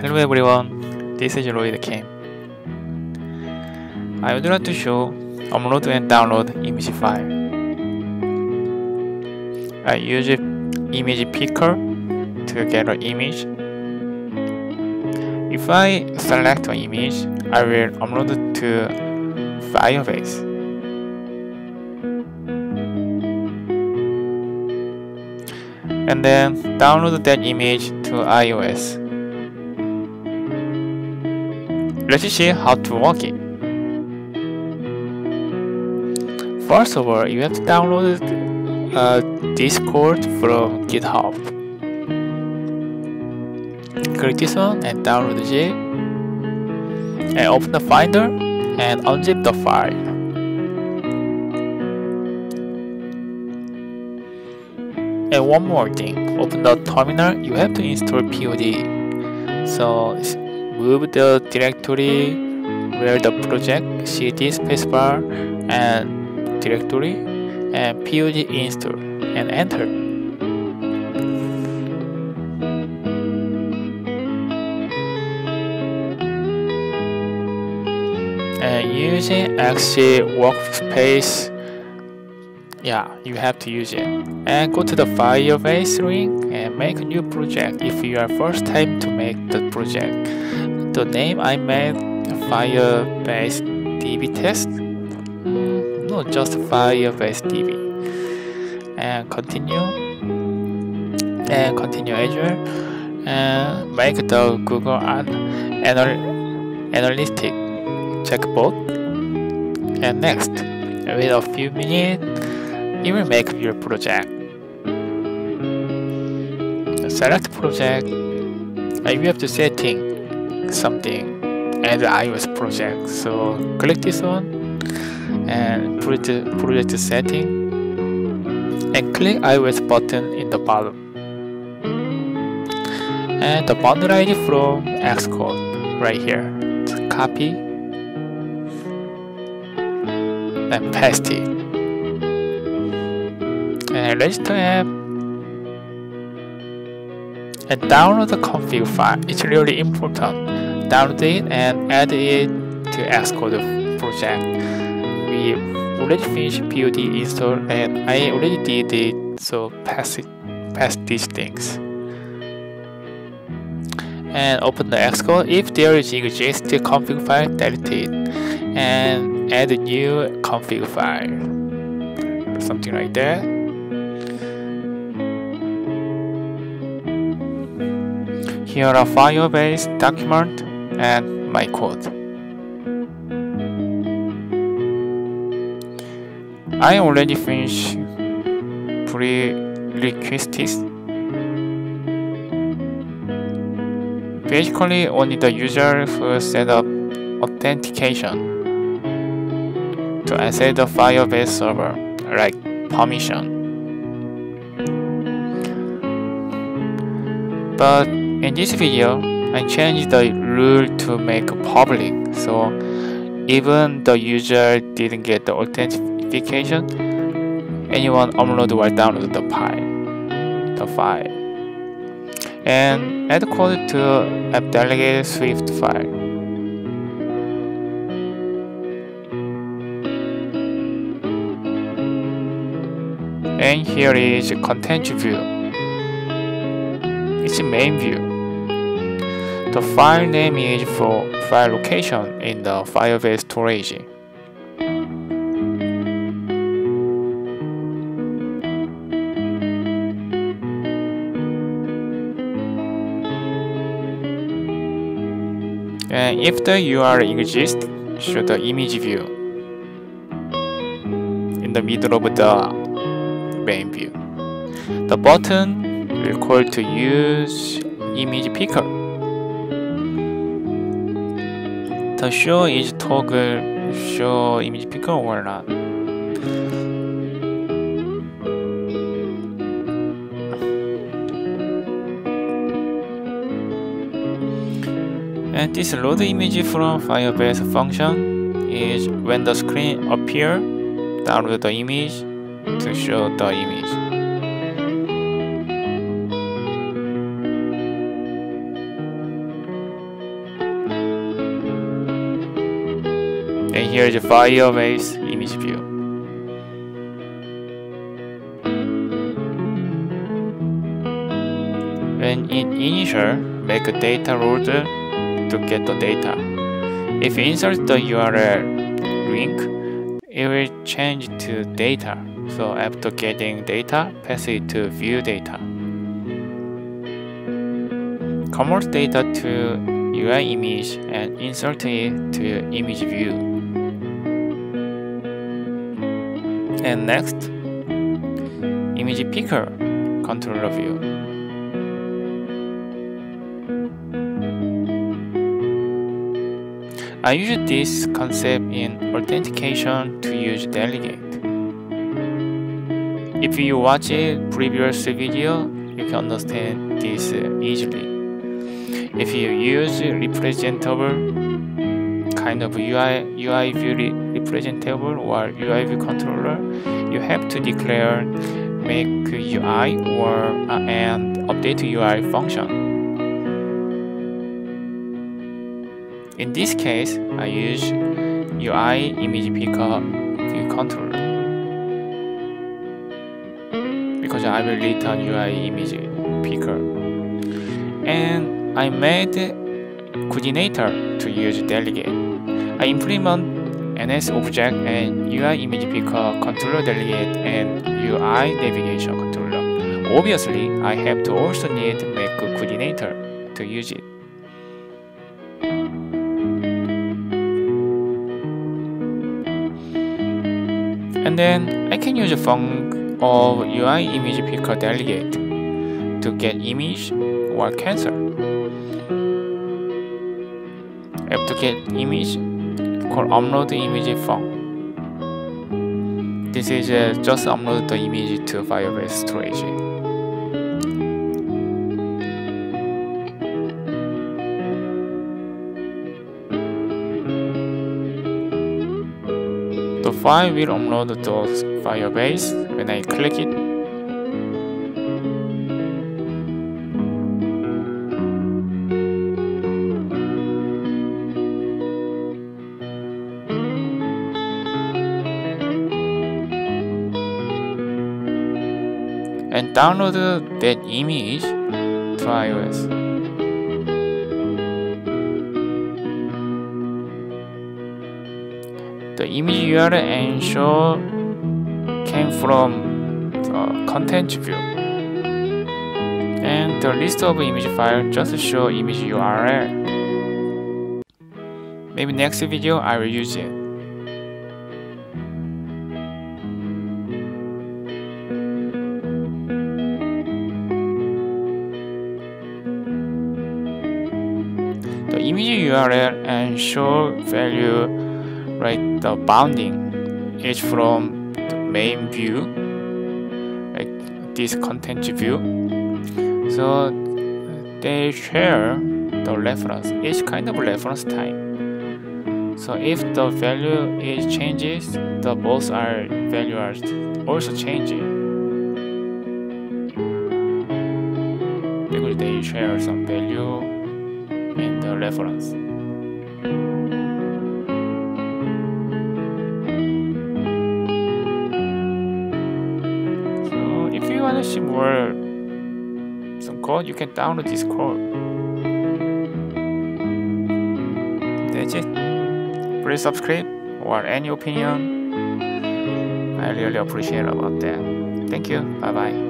Hello everyone, this is Loyd Kim. I would like to show upload and download image file. I use image picker to get an image. If I select an image, I will upload it to Firebase. And then download that image to iOS. Let's see how to work it. First of all, you have to download uh, this code from GitHub. Click this one and download it. And open the Finder and unzip the file. And one more thing, open the terminal, you have to install POD. So move the directory where the project cd spacebar and directory and POD install and enter. And using Xi workspace, yeah, you have to use it. And go to the Firebase link and make a new project if you are first time to make the project. The name I made Firebase DB test. Mm, no, just Firebase DB. And continue. And continue Azure. And make the Google Ad Anal Analytic checkbox. And next, wait a few minutes. It will make your project. Select project. And you have to setting something as iOS project. So click this one and put the project setting and click iOS button in the bottom. And the bundle ID from Xcode right here. So copy and paste it. And register app and download the config file. It's really important. Download it and add it to Xcode project. We already finished POD install and I already did it, so pass it, pass these things. And open the Xcode. If there is existing config file, delete it and add a new config file. Something like that. Here are Firebase document and my code. I already finished prerequisites. Basically, only the user who set up authentication to access the Firebase server, like permission. But in this video, I changed the rule to make public, so even the user didn't get the authentication, anyone upload or download the file, the file, and add code to app delegate Swift file. And here is content view. It's main view. The file name is for file location in the Firebase storage. And if the URL exists, show the image view in the middle of the main view. The button will call to use image picker. The show is toggle show image picker or not. And this load image from Firebase function is when the screen appear, download the image to show the image. And here's a Firebase image view. When in initial, make a data loader to get the data. If you insert the URL link, it will change to data. So after getting data, pass it to view data. Convert data to UI image and insert it to image view. And next, image picker controller view. I use this concept in authentication to use delegate. If you watch a previous video, you can understand this easily. If you use representable kind of UI, UI view representable or UI view controller, you have to declare make UI or uh, and update UI function. In this case, I use UI image picker controller because I will return UI image picker and I made coordinator to use delegate. I implement NS object and UI image picker controller delegate and UI navigation controller. Obviously, I have to also need make coordinator to use it. And then I can use a function of UI image picker delegate to get image or cancel. App to get image called upload image from. This is uh, just upload the image to Firebase storage. The file will upload to Firebase when I click it and download that image to iOS. The image URL and show came from the content view. And the list of image file just show image URL. Maybe next video I will use it. The URL and show value like the bounding is from the main view like this content view. So they share the reference it's kind of reference type. So if the value is changes the both are value are also changing. Because they share some value in the reference. So if you want to see more some code, you can download this code. That's it. Please subscribe or any opinion. I really appreciate about that. Thank you. Bye bye.